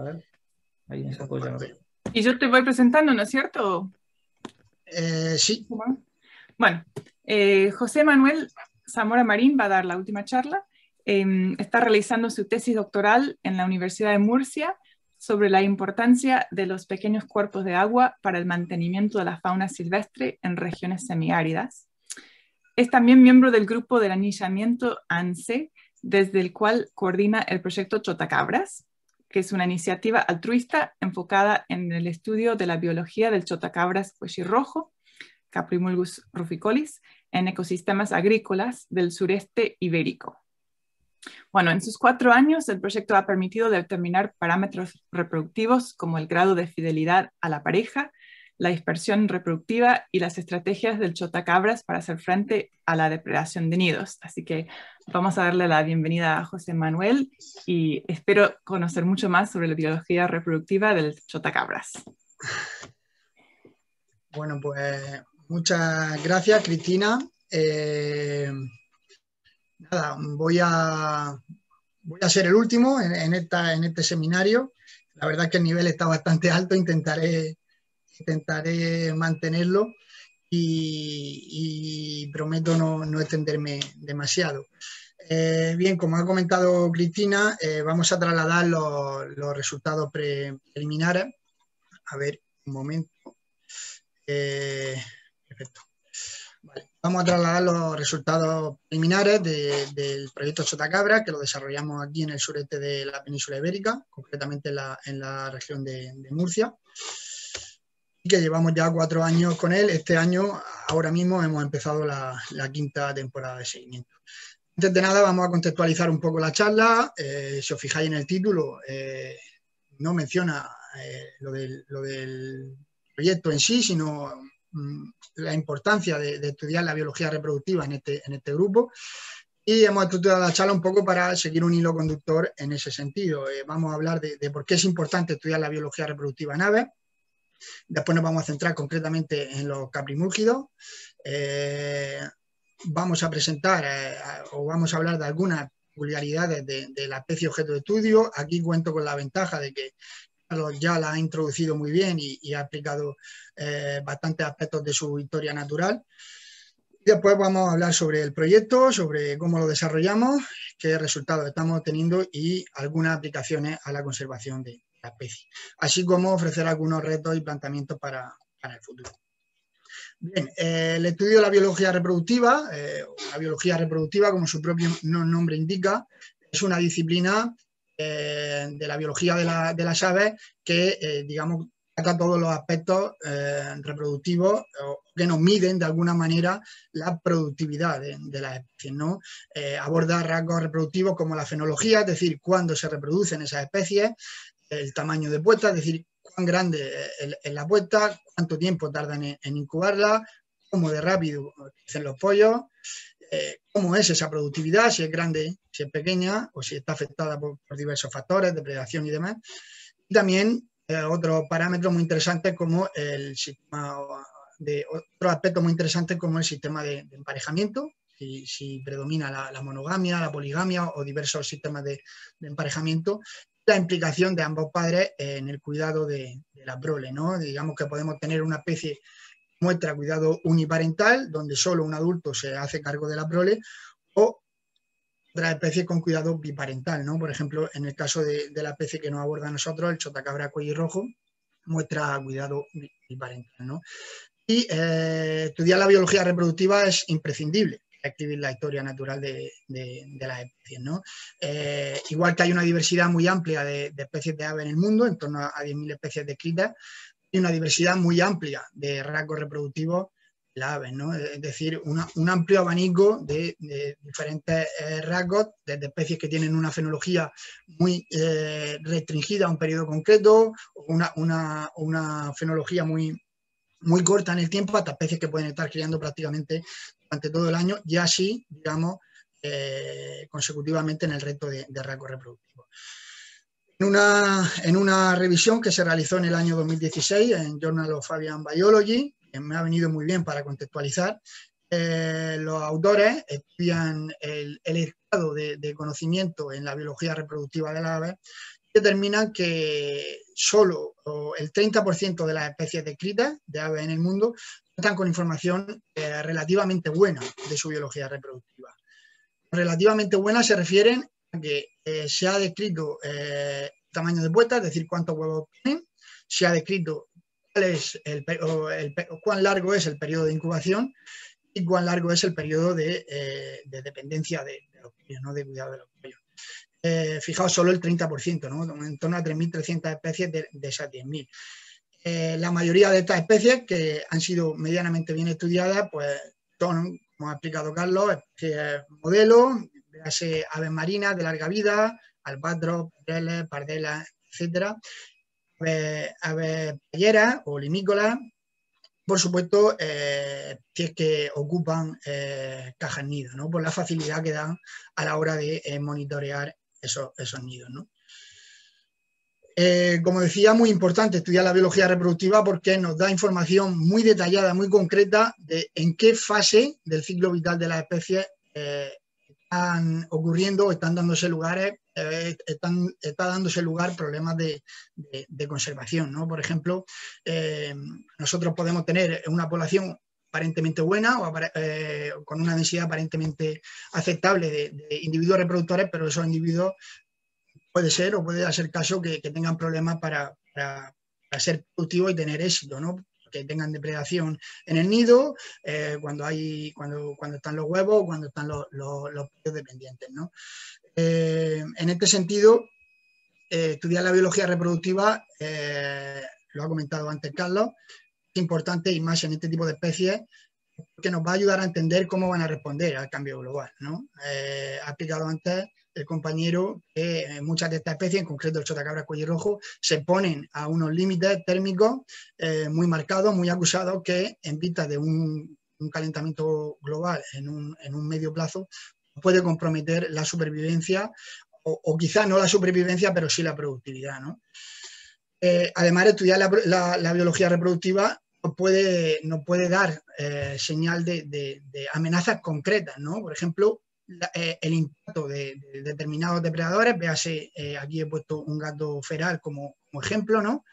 A ver, ahí nos apoya. Y yo te voy presentando, ¿no es cierto? Eh, sí. Bueno, eh, José Manuel Zamora Marín va a dar la última charla. Em, está realizando su tesis doctoral en la Universidad de Murcia sobre la importancia de los pequeños cuerpos de agua para el mantenimiento de la fauna silvestre en regiones semiáridas. Es también miembro del grupo del anillamiento ANSE, desde el cual coordina el proyecto Chotacabras, que es una iniciativa altruista enfocada en el estudio de la biología del chotacabras rojo, Caprimulgus ruficolis, en ecosistemas agrícolas del sureste ibérico. Bueno, en sus cuatro años, el proyecto ha permitido determinar parámetros reproductivos como el grado de fidelidad a la pareja, la dispersión reproductiva y las estrategias del chotacabras para hacer frente a la depredación de nidos. Así que vamos a darle la bienvenida a José Manuel y espero conocer mucho más sobre la biología reproductiva del chotacabras. Bueno, pues muchas gracias, Cristina. Eh, nada, voy a, voy a ser el último en, esta, en este seminario. La verdad es que el nivel está bastante alto, intentaré, intentaré mantenerlo y, prometo no, extenderme demasiado. Eh, bien, como ha comentado Cristina, eh, vamos a trasladar los, resultados preliminares. A ver, un momento. Eh, perfecto. Vamos a trasladar los resultados preliminares del proyecto Chotacabra, que lo desarrollamos aquí en el sureste de la península ibérica, concretamente en la, región de, Murcia, que llevamos ya cuatro años con él. Este año, ahora mismo, hemos empezado la, quinta temporada de seguimiento. Antes de nada, vamos a contextualizar un poco la charla. Eh, si os fijáis en el título, eh, no menciona eh, lo del proyecto en sí, sino Mm, la importancia de, estudiar la biología reproductiva en este, en este grupo. Y hemos estructurado la charla un poco para seguir un hilo conductor en ese sentido. Vamos a hablar de, por qué es importante estudiar la biología reproductiva en aves. Después nos vamos a centrar concretamente en los caprimúrgidos. Eh, vamos a presentar eh, o vamos a hablar de algunas peculiaridades de, de, la especie objeto de estudio. Aquí cuento con la ventaja de que ya la ha introducido muy bien y, ha explicado eh, bastantes aspectos de su historia natural. Después vamos a hablar sobre el proyecto, sobre cómo lo desarrollamos, qué resultados estamos teniendo y algunas aplicaciones a la conservación de la especie, así como ofrecer algunos retos y planteamientos para, el futuro. Bien, eh, el estudio de la biología reproductiva, eh, la biología reproductiva, como su propio nombre indica, es una disciplina eh, de la biología de, las aves que, digamos, trata todos los aspectos reproductivos que nos miden de alguna manera la productividad de, las especies. ¿no? aborda rasgos reproducticos como la fenología, es decir, cuándo se reproducen esas especies, el tamaño de puesta, es decir, cuán grande es la puesta, cuánto tiempo tardan en, incubarla, cómo de rápido crecen los pollos, cómo es esa productividad, si es grande, si es pequeña o si está afectada por, diversos factores, depredación y demás. Y también eh, otros muy interesantes como el sistema de otros aspectos muy interesantes como el sistema de, emparejamiento, si, predomina la, monogamia, la poligamia o diversos sistemas de, emparejamiento, la implicación de ambos padres en el cuidado de, la prole, ¿no? Digamos que podemos tener una especie muestra cuidado uniparental, donde solo un adulto se hace cargo de la prole, o otra especie con cuidado biparental, ¿no? Por ejemplo, en el caso de, la especie que nos aborda a nosotros, el chotacabra rojo, muestra cuidado biparental, ¿no? Y eh, estudiar la biología reproductiva es imprescindible escribir la historia natural de, las especies. ¿no? Eh, igual que hay una diversidad muy amplia de, especies de aves en el mundo, en torno a 10.000 especies descritas, y una diversidad muy amplia de rasgos reproductivos de las aves, ¿no? Es decir, un amplio abanico de, diferentes eh, rasgos, desde especies que tienen una fenología muy eh, restringida a un periodo concreto, una, una, una fenología muy, muy corta en el tiempo, hasta especies que pueden estar criando prácticamente durante todo el año y así, digamos, eh, consecutivamente en el resto de, de rasgos reproductivos. En una, en una, revisión que se realizó en el año 2016 en Journal of Avian Biology, que me ha venido muy bien para contextualizar, eh, los autores estudian el, estado de, conocimiento en la biología reproductiva de la ave determinan que solo el 30% de las especies descritas de aves en el mundo están con información eh, relativamente buena de su biología reproductiva. Relativamente buena se refieren a que eh, se ha descrito eh, tamaño de puesta, es decir, cuántos huevos tienen, se ha descrito cuál es el, cuán largo es el periodo de incubación y cuán largo es el periodo de, dependencia de, los pollos, ¿no? de cuidado de los pollos. Eh, fijaos, solo el 30%, ¿no? en torno a 3.300 especies de, esas 10.000. Eh, la mayoría de estas especies que han sido medianamente bien estudiadas, pues son, como ha explicado Carlos, especies modelo, aves marinas de larga vida, albatros, pardelas, pardelas, etc. Aves, aves o limícolas, por supuesto, eh, que ocupan eh, cajas nido, ¿no? por la facilidad que dan a la hora de monitorear esos, nidos. ¿no? Eh, como decía, muy importante estudiar la biología reproductiva porque nos da información muy detallada, muy concreta de en qué fase del ciclo vital de las especies eh, están ocurriendo, están dándose lugares, eh, están, está dándose lugar problemas de, conservación. ¿no? Por ejemplo, nosotros podemos tener una población aparentemente buena o con una densidad aparentemente aceptable de, individuos reproductores, pero esos individuos puede ser o puede ser caso que, tengan problemas para, ser productivos y tener éxito, ¿no? que tengan depredación en el nido, eh, cuando, hay, cuando, cuando están los huevos, cuando están los, los, dependientes. ¿no? Eh, en este sentido, estudiar la biología reproductiva, lo ha comentado antes Carlos, importante y más en este tipo de especies que nos va a ayudar a entender cómo van a responder al cambio global. ¿no? Eh, ha explicado antes el compañero que eh, muchas de estas especies, en concreto el chotacabra cuello rojo, se ponen a unos límites térmicos eh, muy marcados, muy acusados, que en vista de un, calentamiento global en un, en un, medio plazo puede comprometer la supervivencia o, o quizá no la supervivencia, pero sí la productividad. ¿no? Además de estudiar la, biología reproductiva, nos puede, puede dar eh, señal de, amenazas concretas, ¿no? Por ejemplo, eh, el impacto de, determinados depredadores, véase, aquí he puesto un gato feral como, ejemplo, ¿no?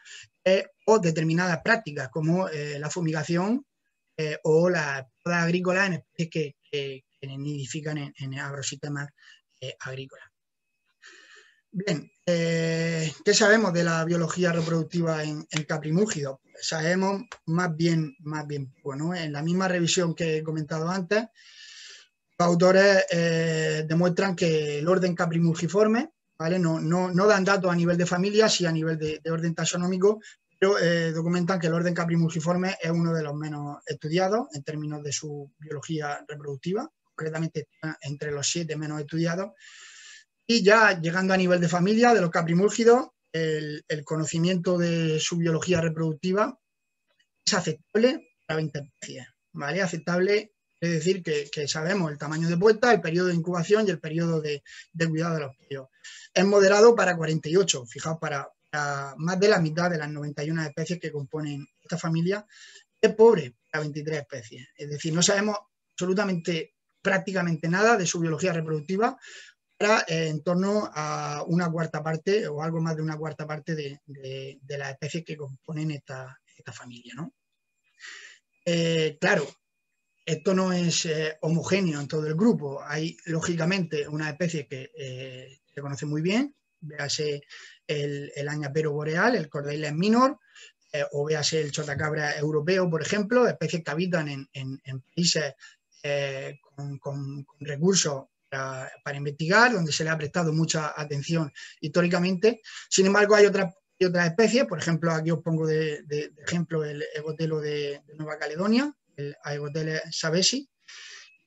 o determinadas prácticas como la fumigación o la poda agrícola en especies que, nidifican en, en agrosistemas agrícolas. Bien, eh, ¿qué sabemos de la biología reproductiva en, caprimúgidos? sabemos más bien, más bien bueno, En la misma revisión que he comentado antes, los autores eh, demuestran que el orden caprimulgiforme, ¿vale? No, no, dan datos a nivel de familia, sí a nivel de, orden taxonómico, pero eh, documentan que el orden caprimulgiforme es uno de los menos estudiados en términos de su biología reproductiva, concretamente entre los siete menos estudiados y ya llegando a nivel de familia, de los caprimúrgidos, el, conocimiento de su biología reproductiva es aceptable para 20 especies. ¿vale? Aceptable es decir que, sabemos el tamaño de puesta, el periodo de incubación y el periodo de, cuidado de los pollos. Es moderado para 48, fijaos, para, más de la mitad de las 91 especies que componen esta familia. Es pobre para 23 especies. Es decir, no sabemos absolutamente prácticamente nada de su biología reproductiva, eh, en torno a una cuarta parte o algo más de una cuarta parte de, las especies que componen esta, familia. Eh, claro, esto no es eh, homogéneo en todo el grupo. Hay, lógicamente, una especie que se conoce muy bien, véase el, el añapero boreal, el Cordyceps minor, o véase el chotacabra europeo, por ejemplo, especies que habitan en, países con, recursos para, investigar, donde se le ha prestado mucha atención históricamente. Sin embargo, hay otras otras especies, por ejemplo, aquí os pongo de, ejemplo el egotelo de, Nueva Caledonia, el Aegotele savesi.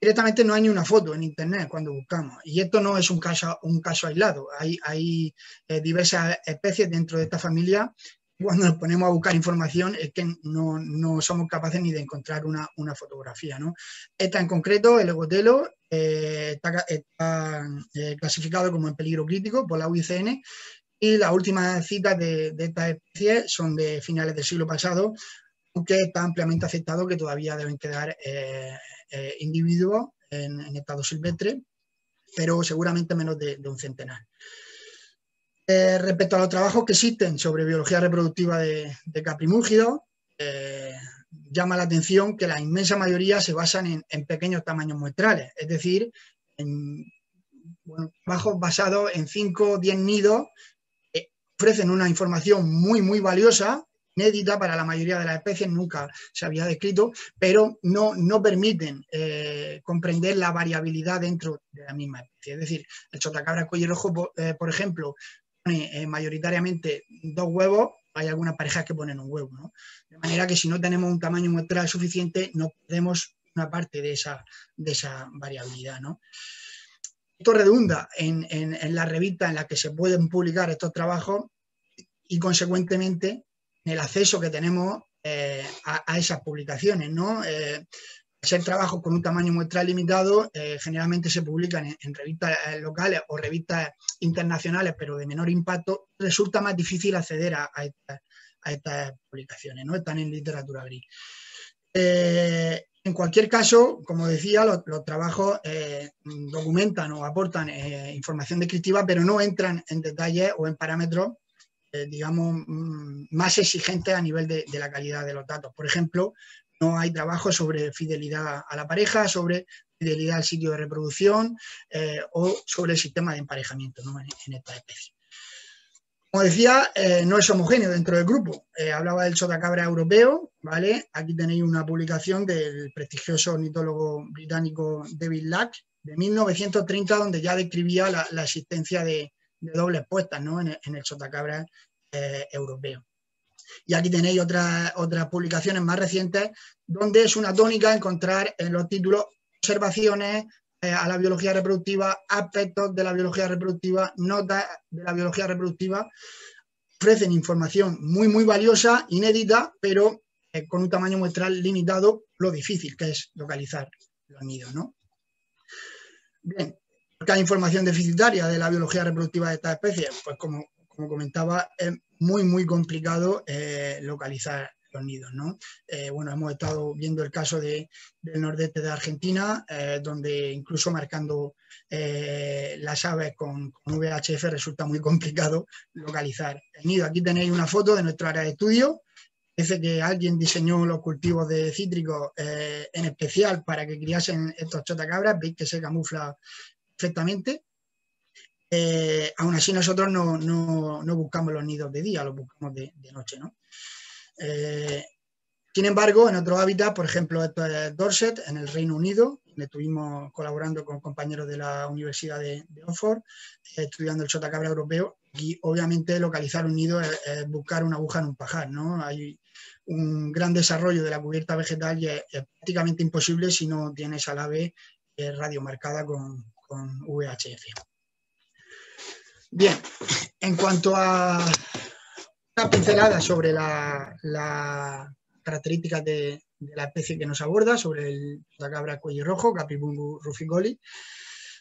Directamente no hay ni una foto en internet cuando buscamos. Y esto no es un caso, un caso aislado. Hay, hay eh, diversas especies dentro de esta familia cuando nos ponemos a buscar información es que no, somos capaces ni de encontrar una, fotografía. ¿no? Esta en concreto, el egotelo, eh, está, eh, clasificado como en peligro crítico por la UICN y las últimas citas de, de esta especie son de finales del siglo pasado, aunque está ampliamente aceptado que todavía deben quedar eh, individuos en, estado silvestre, pero seguramente menos de un centenar. Eh, respecto a los trabajos que existen sobre biología reproductiva de, de eh, llama la atención que la inmensa mayoría se basan en, pequeños tamaños muestrales, es decir, en trabajos basados en 5 o 10 nidos que ofrecen una información muy, muy valiosa, inédita para la mayoría de las especies, nunca se había descrito, pero no, no permiten eh, comprender la variabilidad dentro de la misma especie. Es decir, el chotacabra cuello rojo, por ejemplo, pone mayoritariamente dos huevos hay algunas parejas que ponen un huevo, ¿no? De manera que si no tenemos un tamaño muestral suficiente, no perdemos una parte de esa, de esa variabilidad, ¿no? Esto redunda en, la revista en la que se pueden publicar estos trabajos y, consecuentemente, en el acceso que tenemos eh, a, esas publicaciones, ¿no? Eh, ser trabajos con un tamaño muestral limitado eh, generalmente se publican en, revistas eh, locales o revistas internacionales, pero de menor impacto, resulta más difícil acceder a, estas publicaciones, ¿no? Están en literatura gris. Eh, en cualquier caso, como decía, los, trabajos documentan o aportan información descriptiva, pero no entran en detalles o en parámetros, digamos, mm, más exigentes a nivel de, de, la calidad de los datos. Por ejemplo, no hay trabajo sobre fidelidad a la pareja, sobre fidelidad al sitio de reproducción eh, o sobre el sistema de emparejamiento en, esta especie. Como decía, eh, no es homogéneo dentro del grupo. Eh, hablaba del chotacabra europeo, ¿vale? Aquí tenéis una publicación del prestigioso ornitólogo británico David Lack de 1930, donde ya describía la, existencia de, dobles puestas en, en, el chotacabra europeo. Y aquí tenéis otras, otras publicaciones más recientes donde es una tónica encontrar en los títulos observaciones eh, a la biología reproductiva, aspectos de la biología reproductiva, notas de la biología reproductiva. Ofrecen información muy, muy valiosa, inédita, pero eh, con un tamaño muestral limitado, lo difícil que es localizar los nidos. ¿no? Bien, ¿qué hay información deficitaria de la biología reproductiva de estas especies? Pues como, como comentaba, es muy, muy complicado eh, localizar los nidos. Eh, bueno, hemos estado viendo el caso de, del nordeste de Argentina, eh, donde incluso marcando las aves con, VHF resulta muy complicado localizar el nido. Aquí tenéis una foto de nuestra área de estudio. Parece que alguien diseñó los cultivos de cítricos en especial para que criasen estos chotacabras. Veis que se camufla perfectamente. Eh, aún así nosotros no, buscamos los nidos de día, los buscamos de, noche. ¿no? Eh, sin embargo, en otros hábitats, por ejemplo, esto es Dorset, en el Reino Unido, donde estuvimos colaborando con compañeros de la Universidad de, Oxford, eh, estudiando el chotacabra europeo, y obviamente localizar un nido es, buscar una aguja en un pajar. ¿no? Hay un gran desarrollo de la cubierta vegetal y es, prácticamente imposible si no tienes al ave radiomarcada con, con VHF. Bien, en cuanto a una pincelada sobre las la características de, la especie que nos aborda, sobre el, cabra cuello rojo, Capibungu ruficoli.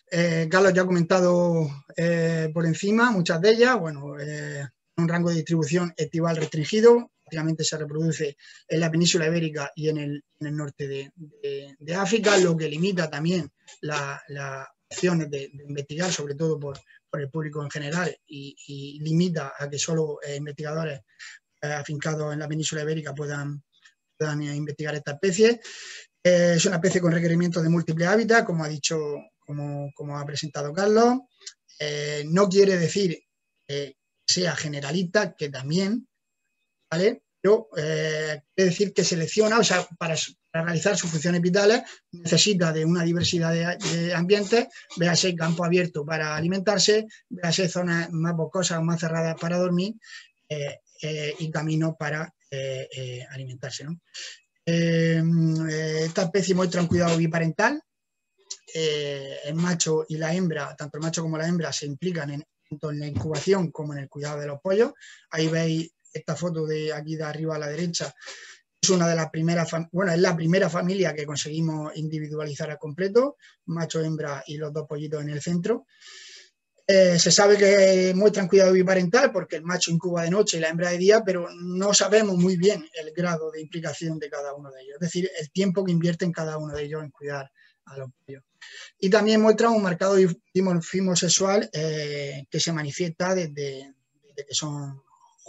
Eh, Carlos ya ha comentado eh, por encima muchas de ellas. Bueno, eh, un rango de distribución estival restringido, prácticamente se reproduce en la península ibérica y en el, norte de, África, lo que limita también las opciones de, investigar, sobre todo por, por el público en general y, limita a que solo eh, investigadores eh, afincados en la península ibérica puedan, eh, investigar esta especie. es una especie con requerimientos de múltiples hábitats, como ha dicho, como ha presentado Carlos. no quiere decir que sea generalista, que también, ¿vale? Pero quiere decir que selecciona, o sea, para, realizar sus funciones vitales necesita de una diversidad de, ambientes, véase campo abierto para alimentarse, véase zonas más boscosas o más cerradas para dormir eh, eh, y caminos para eh, alimentarse. esta especie muestra un cuidado biparental. el macho y la hembra, tanto el macho como la hembra, se implican tanto en la incubación como en el cuidado de los pollos. Ahí veis esta foto de aquí de arriba a la derecha, es una de las primeras, bueno, es la primera familia que conseguimos individualizar al completo, macho, hembra y los dos pollitos en el centro. Eh, se sabe que muestran cuidado biparental porque el macho incuba de noche y la hembra de día, pero no sabemos muy bien el grado de implicación de cada uno de ellos, es decir, el tiempo que invierte en cada uno de ellos en cuidar a los pollos. Y también muestra un marcado dimorfismo sexual eh, que se manifiesta desde, que son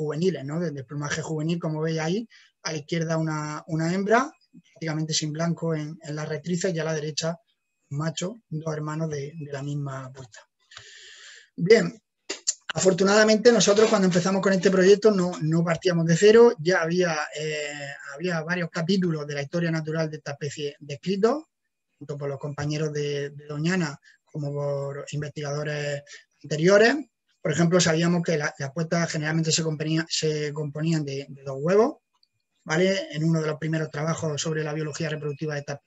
juveniles, ¿no? desde plumaje juvenil, como veis ahí, a la izquierda una, hembra, prácticamente sin blanco en, la rectriz y a la derecha un macho, dos hermanos de, la misma puesta. Bien, afortunadamente nosotros cuando empezamos con este proyecto no, partíamos de cero, ya había, eh, había varios capítulos de la historia natural de esta especie descritos, tanto por los compañeros de, Doñana como por investigadores anteriores. Por ejemplo, sabíamos que las puestas generalmente se, componían de, dos huevos, ¿vale? En uno de los primeros trabajos sobre la biología reproductiva de esta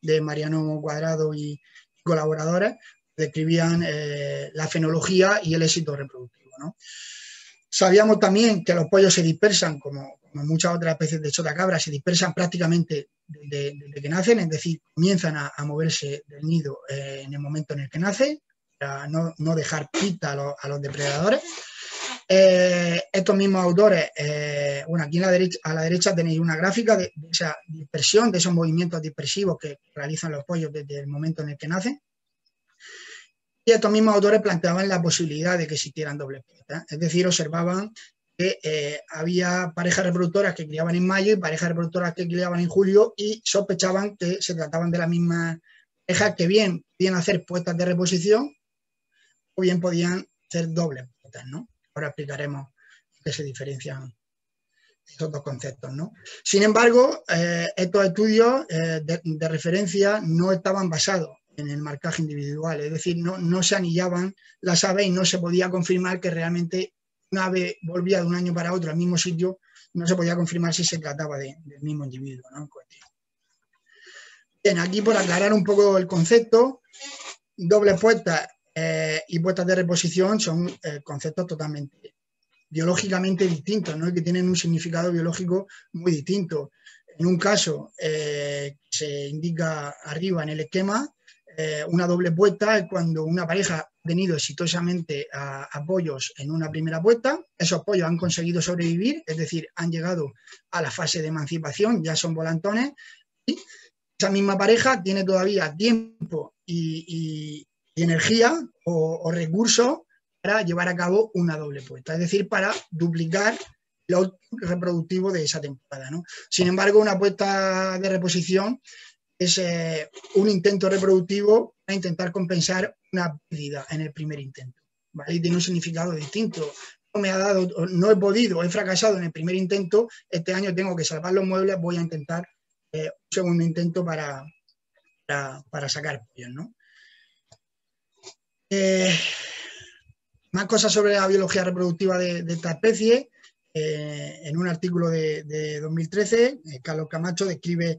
de Mariano Cuadrado y colaboradores, describían eh, la fenología y el éxito reproductivo. Sabíamos también que los pollos se dispersan, como, muchas otras especies de chotacabra, se dispersan prácticamente desde, que nacen, es decir, comienzan a, moverse del nido eh, en el momento en el que nace, para no, dejar pista a los, depredadores. Eh, estos mismos autores, bueno, aquí a la derecha tenéis una gráfica de, esa dispersión, de esos movimientos dispersivos que realizan los pollos desde el momento en el que nacen. Y estos mismos autores planteaban la posibilidad de que existieran dobles puestas. Es decir, observaban que eh, había parejas reproductoras que criaban en mayo y parejas reproductoras que criaban en julio y sospechaban que se trataban de la misma pareja que bien podían hacer puestas de reposición o bien podían hacer dobles puestas, ¿no? Ahora explicaremos qué se diferencian estos dos conceptos, ¿no? Sin embargo, eh, estos estudios eh, de referencia no estaban basados en el marcaje individual, es decir, no, se anillaban las aves y no se podía confirmar que realmente una ave volvía de un año para otro al mismo sitio, no se podía confirmar si se trataba del mismo individuo. ¿no? Bien, aquí por aclarar un poco el concepto, doble puestas eh, y puestas de reposición son eh, conceptos totalmente biológicamente distintos, ¿no? que tienen un significado biológico muy distinto. En un caso, eh, se indica arriba en el esquema, eh, una doble puesta es cuando una pareja ha tenido exitosamente apoyos en una primera puesta, esos apoyos han conseguido sobrevivir, es decir, han llegado a la fase de emancipación, ya son volantones, y esa misma pareja tiene todavía tiempo y, energía o, recursos para llevar a cabo una doble puesta, es decir, para duplicar lo reproductivo de esa temporada. Sin embargo, una puesta de reposición es eh, un intento reproductivo a intentar compensar una pérdida en el primer intento. ¿vale? Y tiene un significado distinto. No me ha dado, no he podido, he fracasado en el primer intento, este año tengo que salvar los muebles, voy a intentar eh, un segundo intento para, para, sacar pollos. ¿no? Eh, más cosas sobre la biología reproductiva de, esta especie. en un artículo de, de 2013, Carlos Camacho describe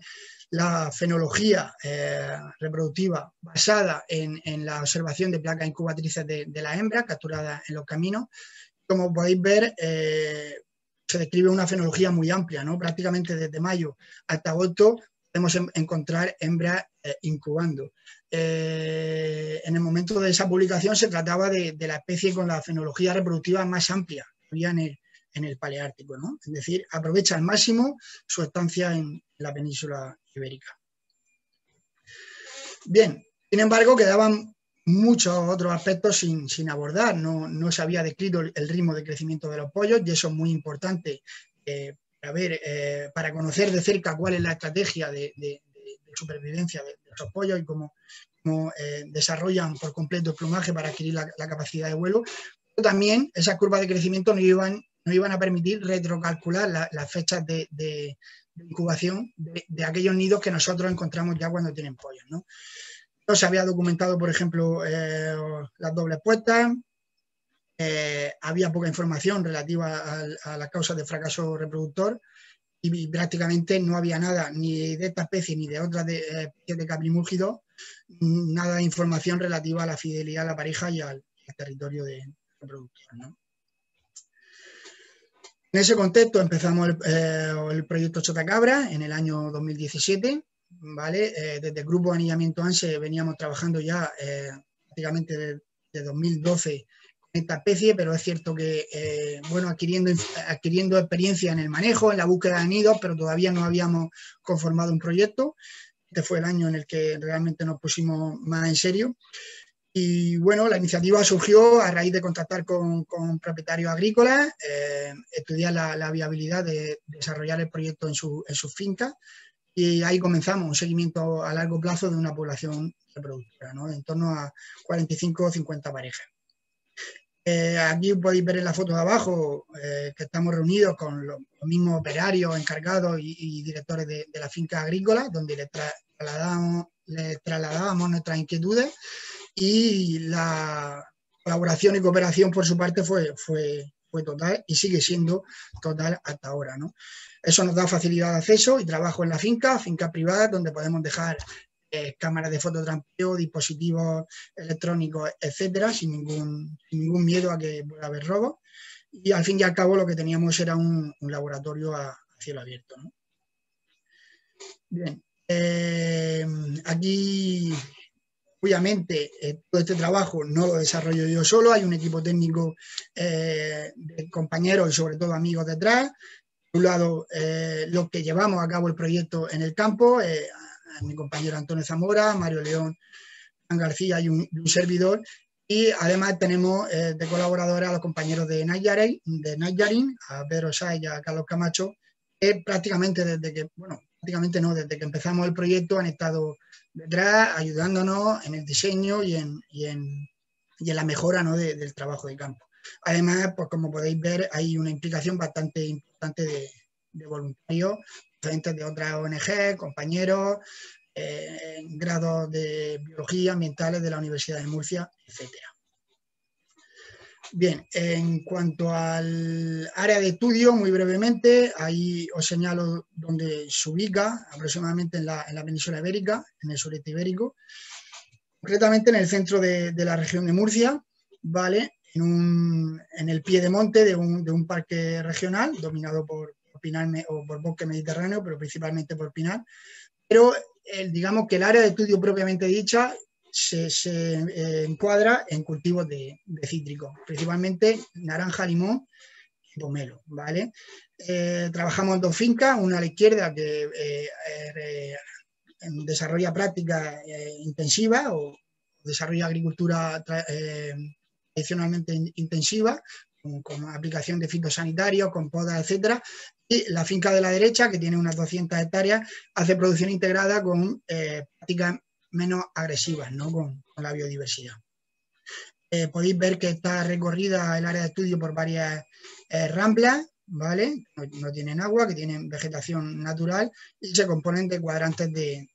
la fenología eh, reproductiva basada en, la observación de placas incubatrices de, la hembra capturadas en los caminos. Como podéis ver, eh, se describe una fenología muy amplia, ¿no? prácticamente desde mayo hasta agosto podemos encontrar hembras eh, en el momento de esa publicación se trataba de, la especie con la fenología reproductiva más amplia que había en el, Paleártico, ¿no? Es decir, aprovecha al máximo su estancia en la península ibérica. Bien, sin embargo, quedaban muchos otros aspectos sin, abordar. No, se había descrito el ritmo de crecimiento de los pollos y eso es muy importante eh, eh, para conocer de cerca cuál es la estrategia de, supervivencia de, los pollos y cómo, eh, desarrollan por completo el plumaje para adquirir la, capacidad de vuelo. Pero también esas curvas de crecimiento nos iban, iban a permitir retrocalcular las fechas de, de incubación de, aquellos nidos que nosotros encontramos ya cuando tienen pollos. ¿no? se había documentado, por ejemplo, eh, las dobles puestas, eh, había poca información relativa a, las causas de fracaso reproductor y, prácticamente no había nada ni de esta especie ni de otras de, eh, de caprimúrgido, nada de información relativa a la fidelidad a la pareja y al, territorio de reproducción. ¿no? En ese contexto empezamos el, eh, proyecto Chotacabra en el año 2017. ¿vale? Eh, desde el grupo Anillamiento ANSE veníamos trabajando ya eh, prácticamente desde 2012 con esta especie, pero es cierto que, bueno, adquiriendo, adquiriendo experiencia en el manejo, en la búsqueda de nidos, pero todavía no habíamos conformado un proyecto. este fue el año en el que realmente nos pusimos más en serio. Y bueno, la iniciativa surgió a raíz de contactar con, propietarios agrícolas, eh, estudiar la, viabilidad de desarrollar el proyecto en su, en finca y ahí comenzamos un seguimiento a largo plazo de una población reproductora, ¿no? en torno a 45 o 50 parejas. Eh, aquí podéis ver en la foto de abajo eh, que estamos reunidos con los, mismos operarios, encargados y, directores de, la finca agrícola, donde les, trasladamos, les trasladábamos nuestras inquietudes y la colaboración y cooperación por su parte fue, fue, fue total y sigue siendo total hasta ahora. ¿no? Eso nos da facilidad de acceso y trabajo en la finca, finca privada, donde podemos dejar eh, cámaras de fototrampeo, dispositivos electrónicos, etcétera, sin ningún, ningún miedo a que pueda haber robo. Y al fin y al cabo lo que teníamos era un, laboratorio a, cielo abierto. Bien, eh, aquí Obviamente, eh, todo este trabajo no lo desarrollo yo solo, hay un equipo técnico de compañeros y sobre todo amigos detrás. Por un lado, eh, los que llevamos a cabo el proyecto en el campo, mi compañero Antonio Zamora, Mario León García y un, servidor. Y además tenemos de colaboradores a los compañeros de Nayarin, de Nayarin a Pedro Sá y a Carlos Camacho, que prácticamente desde que, bueno, prácticamente no, desde que empezamos el proyecto han estado detrás ayudándonos en el diseño y en, y en, y en la mejora ¿no? del trabajo de campo. Además, pues como podéis ver, hay una implicación bastante importante de voluntarios, diferentes de otras ONG, compañeros, eh, grados de biología ambientales de la Universidad de Murcia, etcétera. Bien, en cuanto al área de estudio, muy brevemente, ahí os señalo donde se ubica, aproximadamente en la, península ibérica, en el sureste ibérico, concretamente en el centro de, la región de Murcia, ¿vale? En, el pie de monte de un, parque regional dominado por, Pinar o por bosque mediterráneo, pero principalmente por Pinar. Pero digamos que el área de estudio propiamente dicha se, eh, encuadra en cultivos de, cítricos, principalmente naranja, limón y pomelo, ¿vale? Eh, trabajamos dos fincas, una a la izquierda que eh, desarrolla práctica intensiva o desarrolla agricultura tradicionalmente intensiva, con, aplicación de fitosanitarios, con podas, etcétera, la finca de la derecha, que tiene unas 200 hectáreas, hace producción integrada con prácticas menos agresivas ¿no? con, la biodiversidad. Eh, podéis ver que está recorrida el área de estudio por varias eh, ramblas, ¿vale? No, tienen agua, que tienen vegetación natural y se componen de cuadrantes de,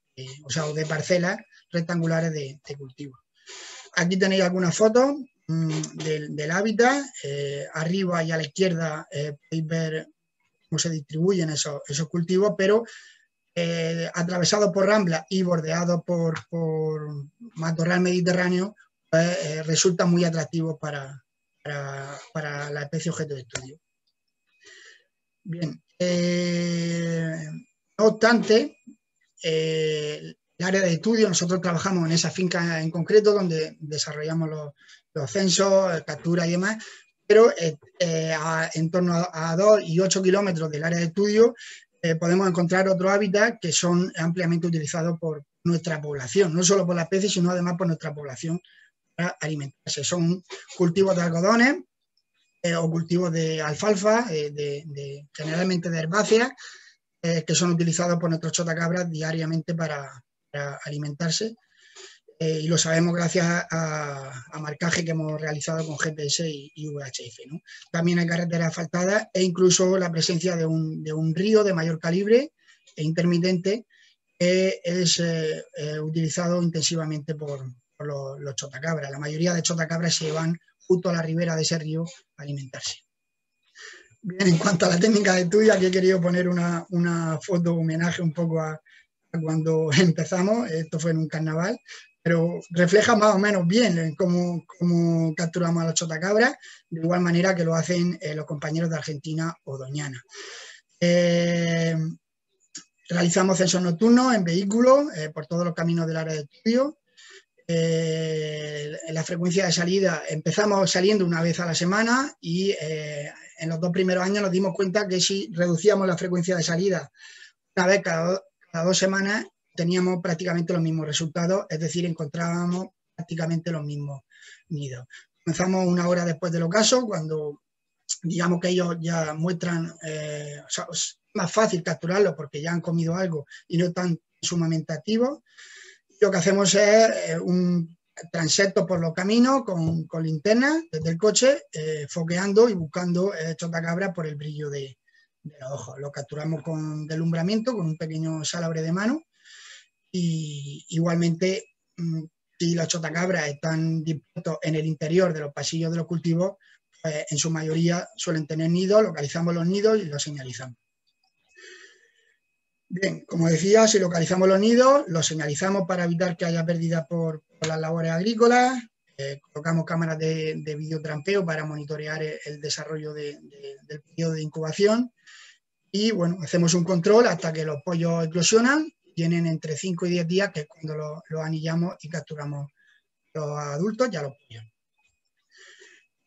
o sea, de parcelas rectangulares de, cultivo. Aquí tenéis algunas fotos mm, del, hábitat. Eh, arriba y a la izquierda podéis ver cómo se distribuyen esos, cultivos, pero eh, atravesado por Rambla y bordeado por, matorral mediterráneo, pues, eh, resulta muy atractivo para, la especie objeto de estudio. Bien, eh, no obstante, el área de estudio, nosotros trabajamos en esa finca en concreto donde desarrollamos los, censos, captura y demás, pero en torno a, a 2 y 8 kilómetros del área de estudio eh, podemos encontrar otros hábitats que son ampliamente utilizados por nuestra población, no solo por la especie, sino además por nuestra población para alimentarse. Son cultivos de algodones eh, o cultivos de alfalfa, eh, de, generalmente de herbáceas, que son utilizados por nuestros chotacabras diariamente para alimentarse eh, y lo sabemos gracias a, marcaje que hemos realizado con GPS y, VHF. También hay carreteras asfaltadas e incluso la presencia de un, río de mayor calibre e intermitente que es eh, eh, utilizado intensivamente por, los, chotacabras. La mayoría de chotacabras se van justo a la ribera de ese río a alimentarse. Bien, en cuanto a la técnica de estudio, aquí he querido poner una, foto homenaje un poco a, a cuando empezamos. Esto fue en un carnaval pero refleja más o menos bien cómo, cómo capturamos a los chotacabras, de igual manera que lo hacen eh, los compañeros de Argentina o Doñana. Eh, realizamos censos nocturnos en vehículos eh, por todos los caminos del área de estudio. la frecuencia de salida empezamos saliendo una vez a la semana y en los dos primeros años nos dimos cuenta que si reducíamos la frecuencia de salida una vez cada dos semanas, teníamos prácticamente los mismos resultados, es decir, encontrábamos prácticamente los mismos nidos. Comenzamos una hora después del ocaso, cuando digamos que ellos ya muestran, eh, o sea, es más fácil capturarlos porque ya han comido algo y no están sumamente activos. Lo que hacemos es eh, un transecto por los caminos con, con linterna desde el coche, eh, foqueando y buscando eh, chotacabras por el brillo de, los ojos. Lo capturamos con delumbramiento, con un pequeño salabre de mano. Y igualmente, mm, si los chotacabras están dispuestos en el interior de los pasillos de los cultivos, pues en su mayoría suelen tener nidos, localizamos los nidos y los señalizamos. Bien, como decía, si localizamos los nidos, los señalizamos para evitar que haya pérdida por, las labores agrícolas, eh, colocamos cámaras de, de videotrampeo para monitorear el, desarrollo del periodo de incubación y bueno, hacemos un control hasta que los pollos eclosionan, tienen entre 5 y 10 días, que es cuando los anillamos y capturamos los adultos y a los pollos.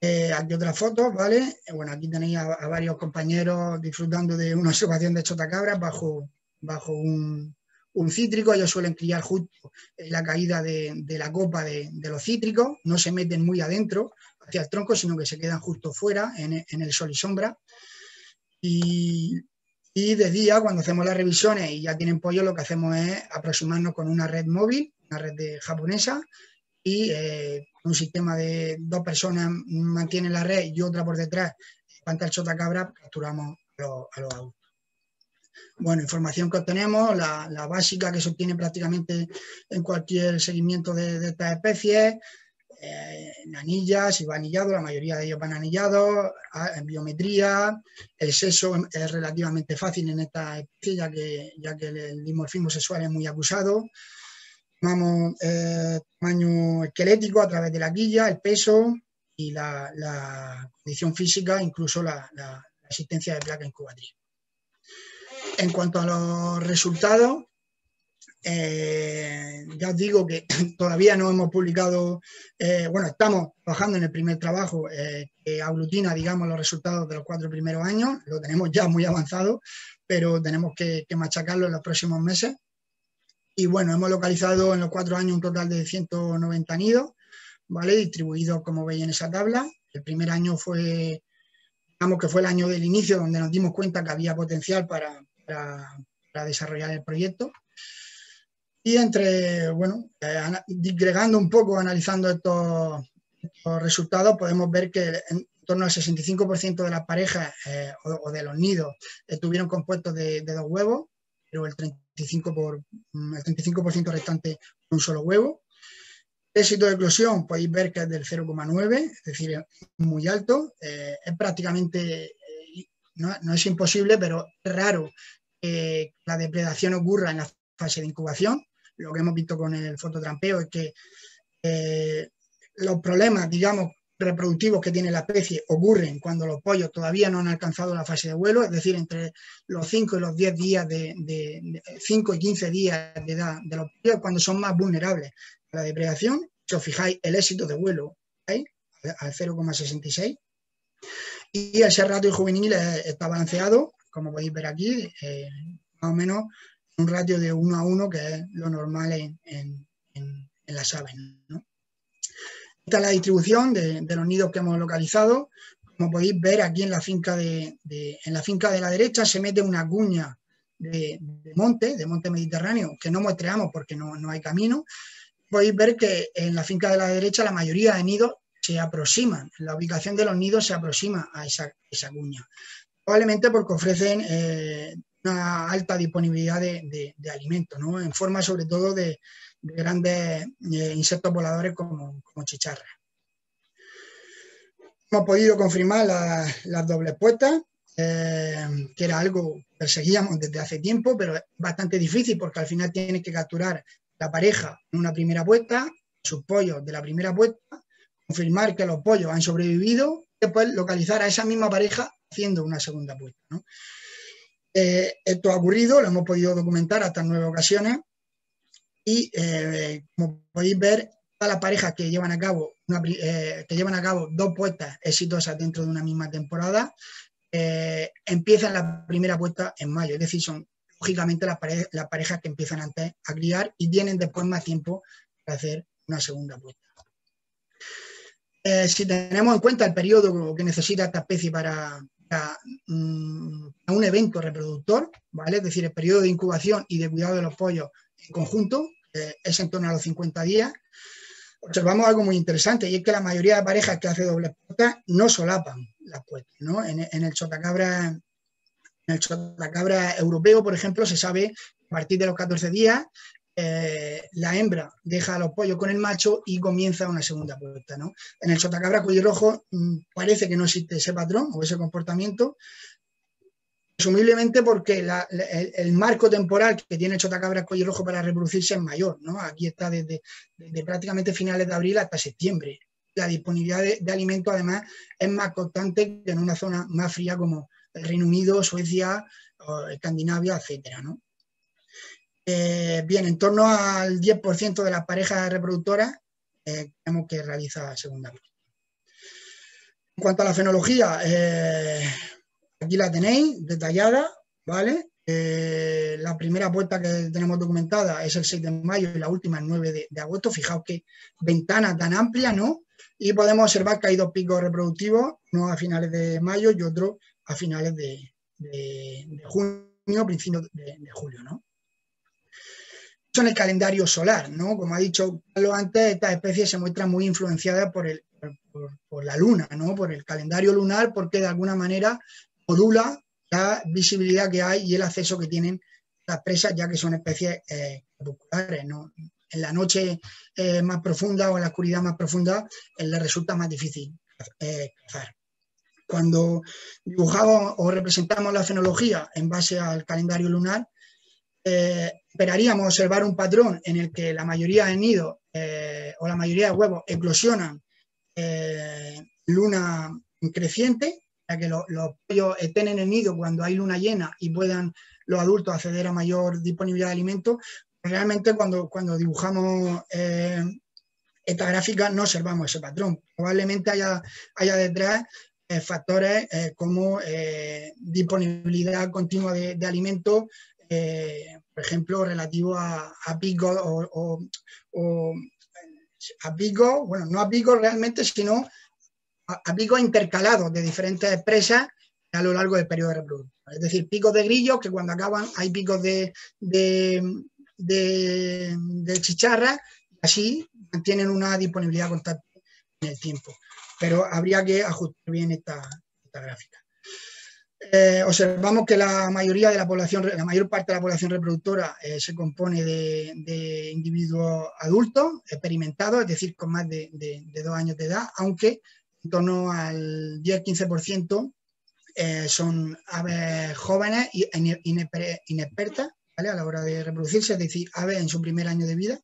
Eh, aquí otra foto, ¿vale? Eh, bueno, aquí tenéis a, varios compañeros disfrutando de una observación de chotacabras bajo, bajo un, cítrico. Ellos suelen criar justo en la caída de, la copa de, los cítricos. No se meten muy adentro hacia el tronco, sino que se quedan justo fuera, en, el sol y sombra. Y, de día, cuando hacemos las revisiones y ya tienen pollo, lo que hacemos es aproximarnos con una red móvil, una red de japonesa, y eh, un sistema de dos personas mantienen la red y otra por detrás, cuanta el chotacabra, capturamos a los adultos. Bueno, información que obtenemos, la, básica que se obtiene prácticamente en cualquier seguimiento de, estas especies, eh, en anillas y va anillado, la mayoría de ellos van anillados, en biometría, el sexo es relativamente fácil en esta especie ya que, ya que el dimorfismo sexual es muy acusado. Tomamos eh, tamaño esquelético a través de la quilla, el peso y la, condición física, incluso la, la existencia de placa incubatriz. En cuanto a los resultados, eh, ya os digo que todavía no hemos publicado, eh, bueno, estamos trabajando en el primer trabajo eh, que aglutina, digamos, los resultados de los cuatro primeros años, lo tenemos ya muy avanzado, pero tenemos que, machacarlo en los próximos meses. Y bueno, hemos localizado en los cuatro años un total de 190 nidos, ¿vale? Distribuidos, como veis en esa tabla. El primer año fue, digamos que fue el año del inicio, donde nos dimos cuenta que había potencial para, para, desarrollar el proyecto. Y entre, bueno, eh, digregando un poco, analizando estos, resultados, podemos ver que en torno al 65% de las parejas eh, o, de los nidos estuvieron compuestos de, dos huevos, pero el 35%, por, mm, el 35 restante un solo huevo. El éxito de eclosión podéis ver que es del 0,9, es decir, muy alto. Eh, es prácticamente, no, no, es imposible, pero es raro que la depredación ocurra en la fase de incubación. Lo que hemos visto con el fototrampeo es que eh, los problemas, digamos, reproductivos que tiene la especie ocurren cuando los pollos todavía no han alcanzado la fase de vuelo, es decir, entre los 5 y los 10 días de, 5 y 15 días de edad de los pollos, cuando son más vulnerables a la depredación. Si os fijáis, el éxito de vuelo ¿eh? al 0,66 y ese ratio juvenil está balanceado como podéis ver aquí, eh, más o menos un ratio de 1 a 1, que es lo normal en, las aves. Esta es la distribución de, los nidos que hemos localizado. Como podéis ver aquí en la finca de, en la, finca de la derecha se mete una cuña de, monte, de monte mediterráneo, que no muestreamos porque no, hay camino. Podéis ver que en la finca de la derecha la mayoría de nidos se aproximan, la ubicación de los nidos se aproxima a esa, esa cuña probablemente porque ofrecen eh, una alta disponibilidad de, alimentos, ¿no? en forma sobre todo de, grandes eh, insectos voladores como, chicharras. Hemos podido confirmar las dobles puestas, eh, que era algo que perseguíamos desde hace tiempo, pero es bastante difícil porque al final tienes que capturar la pareja en una primera puesta, sus pollos de la primera puesta, confirmar que los pollos han sobrevivido, y después localizar a esa misma pareja haciendo una segunda puesta. Eh, esto ha ocurrido, lo hemos podido documentar hasta nueve ocasiones y eh, como podéis ver, todas las parejas que llevan a cabo eh, que llevan a cabo dos puestas exitosas dentro de una misma temporada empiezan la primera puesta en mayo, es decir, son lógicamente las, parejas que empiezan antes a criar y tienen después más tiempo para hacer una segunda puesta. Si tenemos en cuenta el periodo que necesita esta especie para, mm, un evento reproductor, ¿vale? es decir, el periodo de incubación y de cuidado de los pollos en conjunto, es en torno a los 50 días, observamos algo muy interesante y es que la mayoría de parejas que hace doble puesta no solapan las puestas. ¿no? En, el chotacabra, en el europeo, por ejemplo, se sabe a partir de los 14 días eh, la hembra deja a los pollos con el macho y comienza una segunda puesta. ¿no? En el chotacabra cuello rojo mm, parece que no existe ese patrón o ese comportamiento, presumiblemente porque el, marco temporal que tiene el chotacabra rojo para reproducirse es mayor. ¿no? Aquí está desde, prácticamente finales de abril hasta septiembre. La disponibilidad de, de alimentos además es más constante que en una zona más fría como el Reino Unido, Suecia, Escandinavia, etcétera. Eh, bien, en torno al 10% de las parejas reproductoras eh, tenemos que realizar segunda En cuanto a la fenología, eh, aquí la tenéis detallada, ¿vale? la primera puerta que tenemos documentada es el 6 de mayo y la última el 9 de, agosto. Fijaos qué ventana tan amplia, ¿no? Y podemos observar que hay dos picos reproductivos, uno a finales de mayo y otro a finales de, junio, principios de, de julio, ¿no? En el calendario solar, ¿no? Como ha dicho Carlos antes, estas especies se muestran muy influenciadas por, el, por, la luna, ¿no? Por el calendario lunar, porque de alguna manera modula la visibilidad que hay y el acceso que tienen las presas, ya que son especies eh, ¿no? En la noche eh, más profunda o en la oscuridad más profunda eh, les resulta más difícil eh, cazar. Cuando dibujamos o representamos la fenología en base al calendario lunar, eh, esperaríamos observar un patrón en el que la mayoría de nidos eh, o la mayoría de huevos eclosionan eh, luna creciente, para que los pollos estén en el nido cuando hay luna llena y puedan los adultos acceder a mayor disponibilidad de alimentos. Realmente cuando, cuando dibujamos esta gráfica no observamos ese patrón. Probablemente haya, haya detrás factores como disponibilidad continua de, de alimentos, eh, por ejemplo, relativo a, a o, a picos, bueno, no a picos realmente, sino a, picos intercalados de diferentes presas a lo largo del periodo reproductivo. Es decir, picos de grillos que cuando acaban hay picos de, de, de, chicharra, así mantienen una disponibilidad constante en el tiempo. Pero habría que ajustar bien esta gráfica. Eh, observamos que la mayoría de la población, la mayor parte de la población reproductora eh, se compone de, individuos adultos, experimentados, es decir, con más de, dos años de edad, aunque en torno al 10-15% eh, son aves jóvenes e inexpertas a la hora de reproducirse, es decir, aves en su primer año de vida.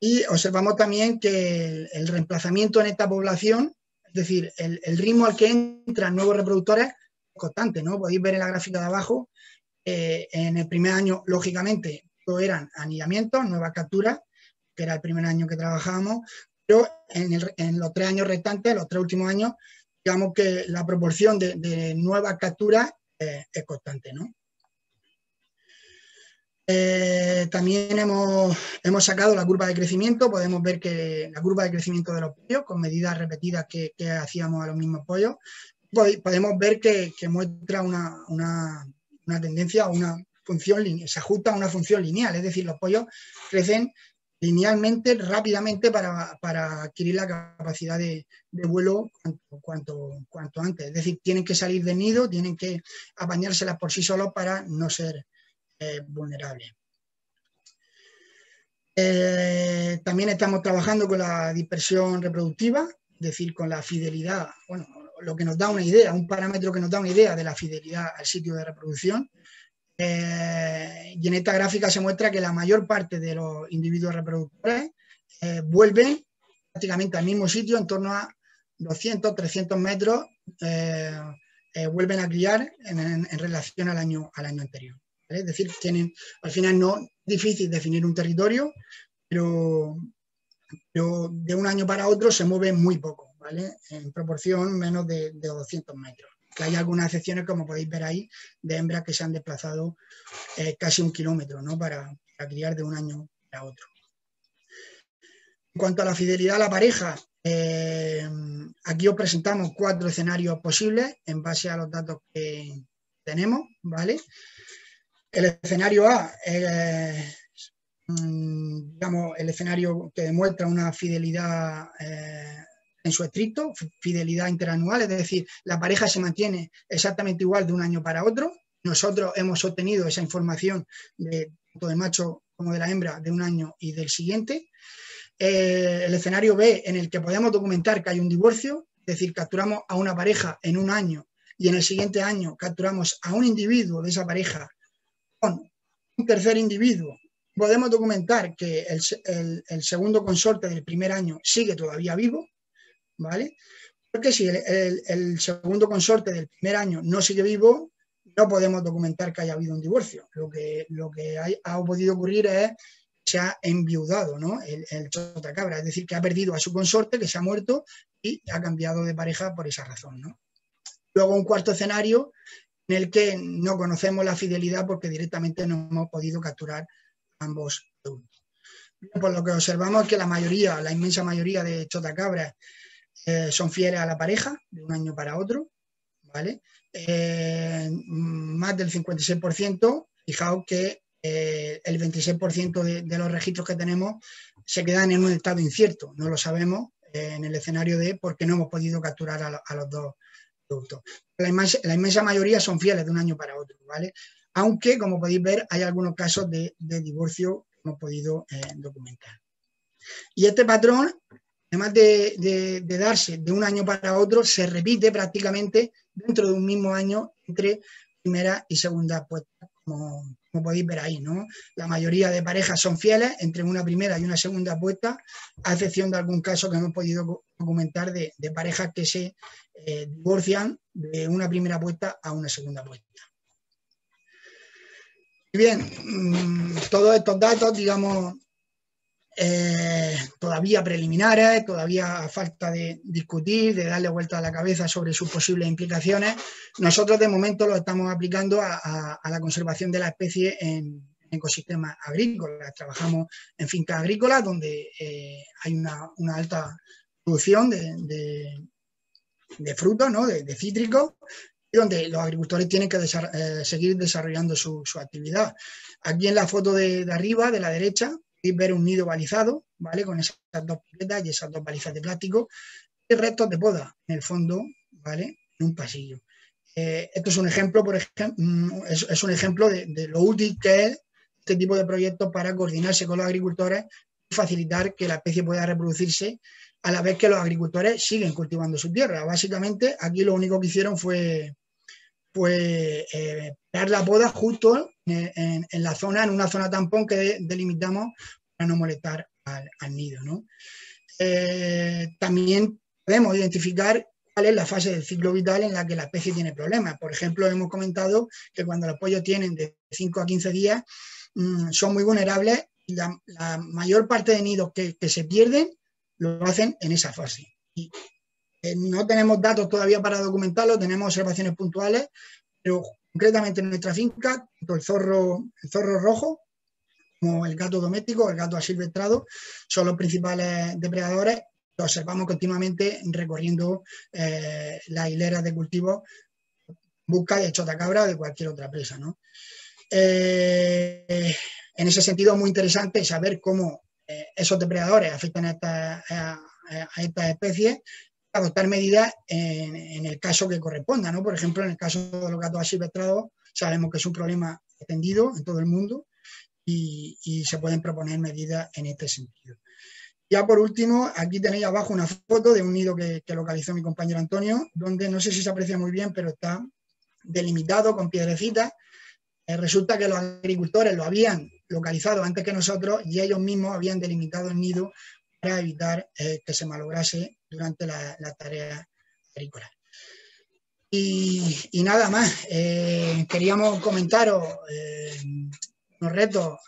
Y observamos también que el, reemplazamiento en esta población, es decir, el ritmo al que entran nuevos reproductores, constante, ¿no? Podéis ver en la gráfica de abajo, eh, en el primer año, lógicamente, todo eran anillamientos, nuevas capturas, que era el primer año que trabajábamos, pero en, los tres años restantes, los tres últimos años, digamos que la proporción de, nuevas capturas eh, es constante, ¿no? Eh, también hemos, hemos, sacado la curva de crecimiento, podemos ver que la curva de crecimiento de los pollos con medidas repetidas que, que hacíamos a los mismos pollos, podemos ver que, muestra una, una, una, tendencia una función lineal, se ajusta a una función lineal, es decir, los pollos crecen linealmente, rápidamente para, para adquirir la capacidad de, vuelo cuanto, cuanto, antes. Es decir, tienen que salir del nido, tienen que apañárselas por sí solos para no ser eh, vulnerables. Eh, también estamos trabajando con la dispersión reproductiva, es decir, con la fidelidad, bueno, lo que nos da una idea, un parámetro que nos da una idea de la fidelidad al sitio de reproducción. Eh, y en esta gráfica se muestra que la mayor parte de los individuos reproductores eh, vuelven prácticamente al mismo sitio, en torno a 200, 300 metros, eh, vuelven a criar en, relación al año, al año anterior. Es decir, tienen, al final no es difícil definir un territorio, pero, pero de un año para otro se mueve muy poco. En proporción menos de, 200 metros. que hay algunas excepciones, como podéis ver ahí, de hembras que se han desplazado eh, casi un kilómetro ¿no? para, criar de un año a otro. En cuanto a la fidelidad a la pareja, eh, aquí os presentamos cuatro escenarios posibles en base a los datos que tenemos, ¿vale? El escenario A mm, digamos, el escenario que demuestra una fidelidad eh, en su estricto, fidelidad interanual, es decir, la pareja se mantiene exactamente igual de un año para otro. Nosotros hemos obtenido esa información de tanto del macho como de la hembra de un año y del siguiente. Eh, el escenario B en el que podemos documentar que hay un divorcio, es decir, capturamos a una pareja en un año y en el siguiente año capturamos a un individuo de esa pareja con un tercer individuo. Podemos documentar que el segundo consorte del primer año sigue todavía vivo, ¿vale? Porque si el, segundo consorte del primer año no sigue vivo, no podemos documentar que haya habido un divorcio. Lo que, lo que ha podido ocurrir es que se ha enviudado ¿no? el, el chotacabra, es decir, que ha perdido a su consorte, que se ha muerto y ha cambiado de pareja por esa razón. ¿no? Luego un cuarto escenario en el que no conocemos la fidelidad porque directamente no hemos podido capturar ambos adultos. Por lo que observamos es que la mayoría, la inmensa mayoría de chotacabras eh, son fieles a la pareja de un año para otro, ¿vale? Eh, más del 56%, fijaos que eh, el 26% de, los registros que tenemos se quedan en un estado incierto, no lo sabemos en el escenario de por qué no hemos podido capturar a, los dos productos. La inmensa, mayoría son fieles de un año para otro, ¿vale? Aunque, como podéis ver, hay algunos casos de, de divorcio que hemos podido documentar. Y este patrón además de, darse de un año para otro, se repite prácticamente dentro de un mismo año entre primera y segunda puesta, como, podéis ver ahí. ¿no? La mayoría de parejas son fieles entre una primera y una segunda puesta, a excepción de algún caso que hemos podido documentar de, parejas que se eh, divorcian de una primera puesta a una segunda puesta. Bien, mm, todos estos datos, digamos, eh, todavía preliminares, todavía falta de discutir, de darle vuelta a la cabeza sobre sus posibles implicaciones. Nosotros de momento lo estamos aplicando a, la conservación de la especie en, ecosistemas agrícolas. Trabajamos en fincas agrícolas donde eh, hay una, alta producción de, frutos, de, cítricos, y donde los agricultores tienen que eh, seguir desarrollando su, actividad. Aquí en la foto de, arriba, de la derecha, ver un nido balizado, ¿vale? Con esas dos piletas y esas dos balizas de plástico y restos de poda en el fondo, ¿vale? En un pasillo. Eh, esto es un ejemplo, por ejemplo, mm, es, un ejemplo de, lo útil que es este tipo de proyectos para coordinarse con los agricultores y facilitar que la especie pueda reproducirse a la vez que los agricultores siguen cultivando su tierra. Básicamente, aquí lo único que hicieron fue, fue eh, la poda justo en, la zona, en una zona tampón que delimitamos para no molestar al, nido. Eh, también podemos identificar cuál es la fase del ciclo vital en la que la especie tiene problemas. Por ejemplo, hemos comentado que cuando los pollos tienen de 5 a 15 días mm, son muy vulnerables y la, mayor parte de nidos que, se pierden lo hacen en esa fase. Eh, no tenemos datos todavía para documentarlo, tenemos observaciones puntuales, pero concretamente en nuestra finca, tanto el zorro, rojo como el gato doméstico, el gato asilvestrado, son los principales depredadores. Lo observamos continuamente recorriendo eh, las hileras de cultivo busca de chotacabra o de cualquier otra presa. Eh, en ese sentido es muy interesante saber cómo esos depredadores afectan a estas especies adoptar medidas en, el caso que corresponda, ¿no? Por ejemplo, en el caso de los gatos asilvestrados, sabemos que es un problema extendido en todo el mundo y, se pueden proponer medidas en este sentido. Ya por último, aquí tenéis abajo una foto de un nido que, localizó mi compañero Antonio, donde no sé si se aprecia muy bien, pero está delimitado con piedrecitas. Eh, resulta que los agricultores lo habían localizado antes que nosotros y ellos mismos habían delimitado el nido para evitar eh, que se malograse durante la, tarea agrícola. Y, nada más, eh, queríamos comentaros eh, unos retos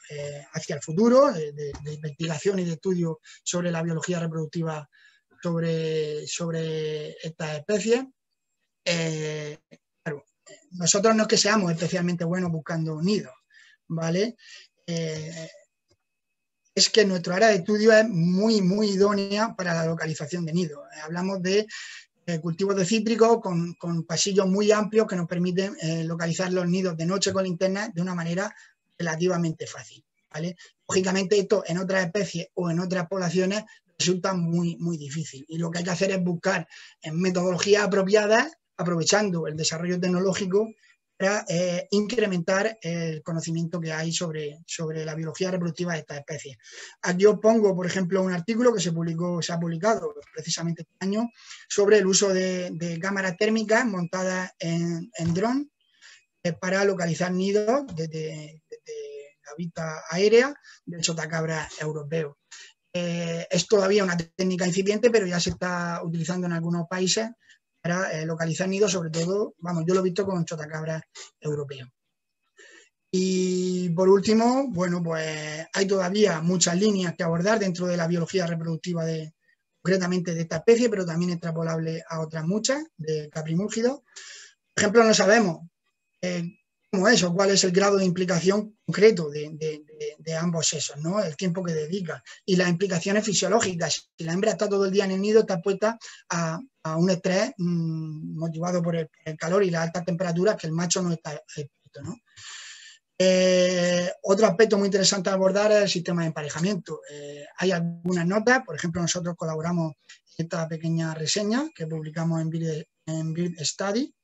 hacia el futuro de, investigación y de estudio sobre la biología reproductiva sobre, sobre estas especies. nosotros no es que seamos especialmente buenos buscando nidos, ¿vale? Es que nuestro área de estudio es muy, muy idónea para la localización de nidos. Hablamos de cultivos de cítricos con, pasillos muy amplios que nos permiten localizar los nidos de noche con linterna de una manera relativamente fácil. Lógicamente esto en otras especies o en otras poblaciones resulta muy, muy difícil. Y lo que hay que hacer es buscar en metodologías apropiadas, aprovechando el desarrollo tecnológico para eh, incrementar el conocimiento que hay sobre, sobre la biología reproductiva de estas especies. Aquí os pongo, por ejemplo, un artículo que se, publicó, se ha publicado precisamente este año sobre el uso de, cámaras térmicas montadas en, en dron eh, para localizar nidos desde, la vista aérea del chotacabra europeo. Eh, es todavía una técnica incipiente, pero ya se está utilizando en algunos países para eh, localizar nidos, sobre todo, vamos, yo lo he visto con chotacabras europeos. Y por último, bueno, pues hay todavía muchas líneas que abordar dentro de la biología reproductiva de, concretamente de esta especie, pero también extrapolable a otras muchas, de caprimúrgidos. Por ejemplo, no sabemos eh, es o cuál es el grado de implicación concreto de, ambos sexos, ¿no? el tiempo que dedica y las implicaciones fisiológicas. Si la hembra está todo el día en el nido, está expuesta a, un estrés mm, motivado por el, calor y las altas temperaturas que el macho no está expuesto. ¿no? Eh, otro aspecto muy interesante a abordar es el sistema de emparejamiento. Eh, hay algunas notas, por ejemplo, nosotros colaboramos en esta pequeña reseña que publicamos en en Study,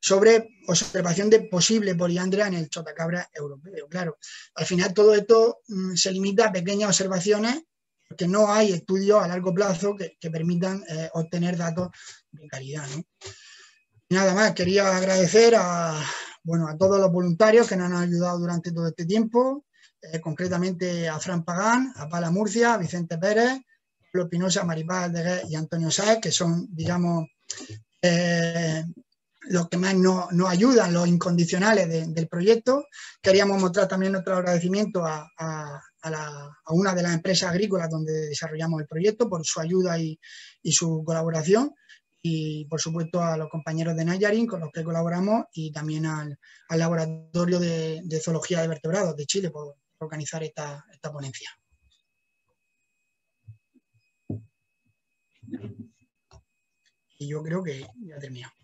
sobre observación de posible poliandria en el chotacabra europeo. Claro, al final todo esto mm, se limita a pequeñas observaciones porque no hay estudios a largo plazo que, permitan eh, obtener datos de calidad. nada más, quería agradecer a, bueno, a todos los voluntarios que nos han ayudado durante todo este tiempo, eh, concretamente a Fran Pagán, a Pala Murcia, a Vicente Pérez, Pablo Pinoza, Maripaz y Antonio Sáez, que son, digamos, eh, los que más nos, ayudan, los incondicionales del proyecto. Queríamos mostrar también nuestro agradecimiento a, una de las empresas agrícolas donde desarrollamos el proyecto por su ayuda y, su colaboración y por supuesto a los compañeros de Nayarin con los que colaboramos y también al, Laboratorio de, Zoología de Vertebrados de Chile por, organizar esta, esta ponencia. Y yo creo que ya terminado.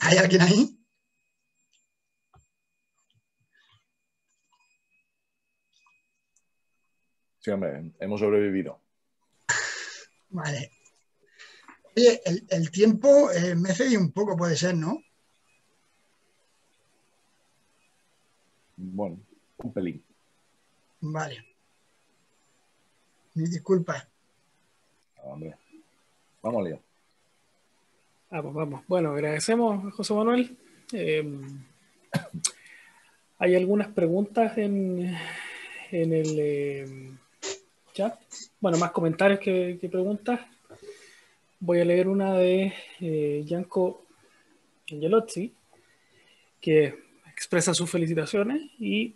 ¿Hay alguien ahí? Sí, hombre, hemos sobrevivido. Vale. Oye, el, tiempo eh, me cedido un poco, puede ser, ¿no? Bueno, un pelín. Vale. Mi disculpa. Hombre. Vamos, Leo. Vamos, vamos. Bueno, agradecemos José Manuel. Eh, hay algunas preguntas en, en el eh, chat. Bueno, más comentarios que, preguntas. Voy a leer una de eh, Gianco Angelozzi, que expresa sus felicitaciones y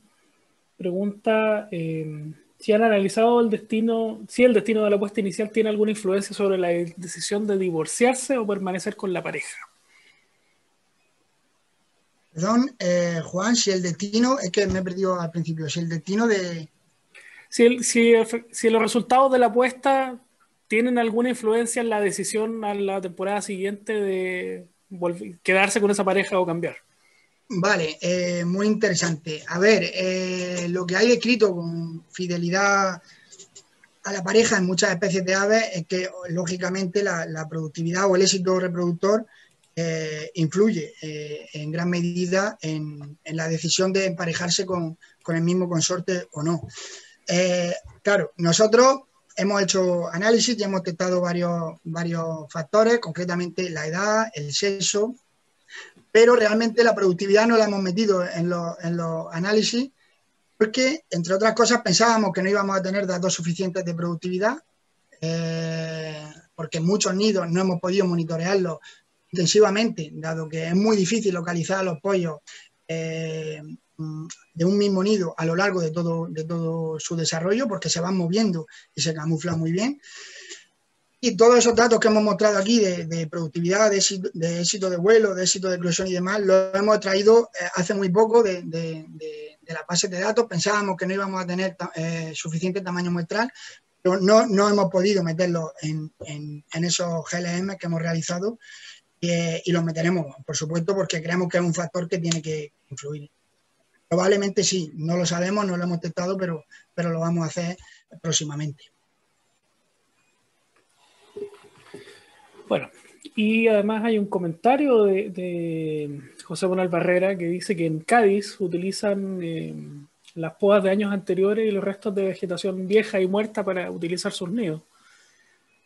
pregunta si han analizado el destino, si el destino de la apuesta inicial tiene alguna influencia sobre la decisión de divorciarse o permanecer con la pareja. Perdón, eh, Juan, si el destino, es que me he perdido al principio, si el destino de... Si, si, si los resultados de la apuesta tienen alguna influencia en la decisión a la temporada siguiente de quedarse con esa pareja o cambiar. Vale, eh, muy interesante. A ver, eh, lo que hay descrito con fidelidad a la pareja en muchas especies de aves es que, lógicamente, la, productividad o el éxito reproductor eh, influye en gran medida en, la decisión de emparejarse con, el mismo consorte o no. claro, nosotros hemos hecho análisis y hemos testado varios, varios factores, concretamente la edad, el sexo, pero realmente la productividad no la hemos metido en los, análisis porque, entre otras cosas, pensábamos que no íbamos a tener datos suficientes de productividad, eh, porque muchos nidos no hemos podido monitorearlos intensivamente, dado que es muy difícil localizar a los pollos eh, de un mismo nido a lo largo de todo, de todo su desarrollo, porque se van moviendo y se camuflan muy bien. Y todos esos datos que hemos mostrado aquí de, productividad, de éxito, de vuelo, de éxito de eclosión y demás, lo hemos traído eh, hace muy poco de, la base de datos. Pensábamos que no íbamos a tener eh, suficiente tamaño muestral, pero no, hemos podido meterlo en, en, esos GLM que hemos realizado eh, y los meteremos, por supuesto, porque creemos que es un factor que tiene que influir. Probablemente sí, no lo sabemos, no lo hemos testado, pero, pero lo vamos a hacer próximamente. Bueno, y además hay un comentario de, José Bonal Barrera que dice que en Cádiz utilizan eh, las podas de años anteriores y los restos de vegetación vieja y muerta para utilizar sus nidos,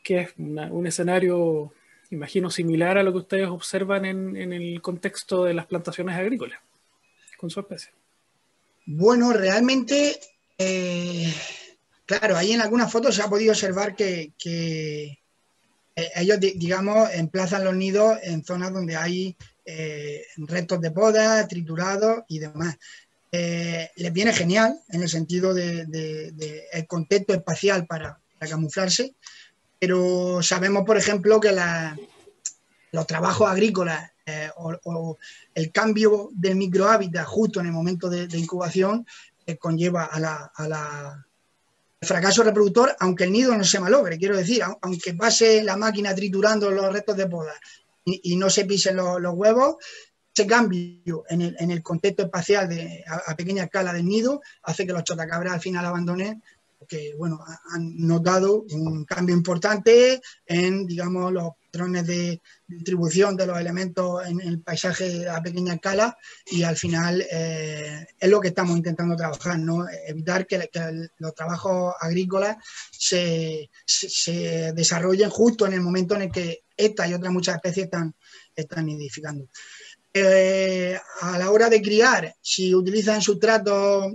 que es un escenario, imagino, similar a lo que ustedes observan en, el contexto de las plantaciones agrícolas, con su especie. Bueno, realmente, eh, claro, ahí en algunas fotos se ha podido observar que eh, ellos, digamos, emplazan los nidos en zonas donde hay eh, restos de poda, triturados y demás. Eh, les viene genial en el sentido del de, el contexto espacial para, camuflarse, pero sabemos, por ejemplo, que los trabajos agrícolas o, el cambio del microhábitat justo en el momento de, incubación conlleva a la fracaso reproductor, aunque el nido no se malogre, quiero decir, aunque pase la máquina triturando los restos de poda y, no se pisen los, huevos, ese cambio en el, contexto espacial de, a, pequeña escala del nido hace que los chotacabras al final abandonen porque bueno, han notado un cambio importante en, digamos, los patrones de distribución de los elementos en el paisaje a pequeña escala y al final eh, es lo que estamos intentando trabajar, ¿no? evitar que, los trabajos agrícolas se, desarrollen justo en el momento en el que esta y otras muchas especies están, están nidificando. Eh, a la hora de criar, si utilizan sustratos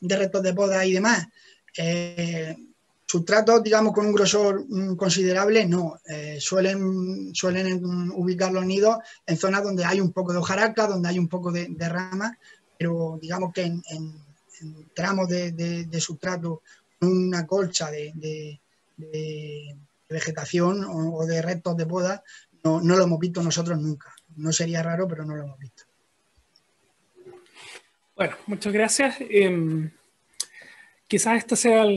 de restos de poda y demás, eh, sustratos, digamos, con un grosor mm, considerable, no. Eh, suelen, suelen ubicar los nidos en zonas donde hay un poco de hojaraca, donde hay un poco de, rama, pero digamos que en, tramos de, sustrato, una colcha de, vegetación o, de restos de poda, no, lo hemos visto nosotros nunca. No sería raro, pero no lo hemos visto. Bueno, muchas gracias. Em, quizás este sea el